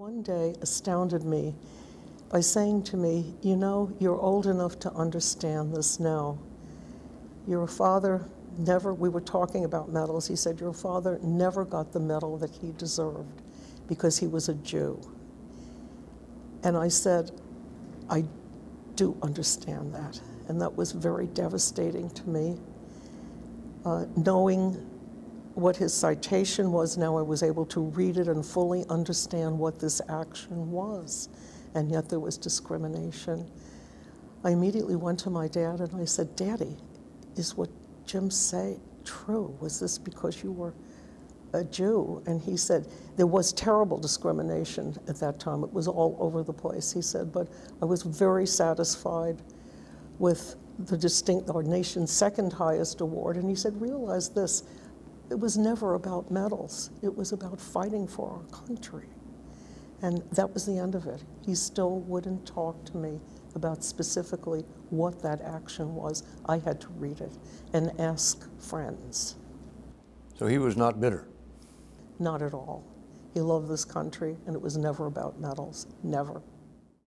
one day astounded me by saying to me, You know, you're old enough to understand this now. Your father never, we were talking about medals, he said, Your father never got the medal that he deserved because he was a Jew. And I said, I do understand that. And that was very devastating to me. Uh, knowing what his citation was, now I was able to read it and fully understand what this action was. And yet there was discrimination. I immediately went to my dad and I said, Daddy, is what Jim said true? Was this because you were a Jew? And he said, there was terrible discrimination at that time. It was all over the place. He said, but I was very satisfied with the distinct, our nation's second highest award. And he said, realize this, it was never about medals. It was about fighting for our country. And that was the end of it. He still wouldn't talk to me about specifically what that action was. I had to read it and ask friends. So he was not bitter. Not at all. He loved this country, and it was never about medals. Never.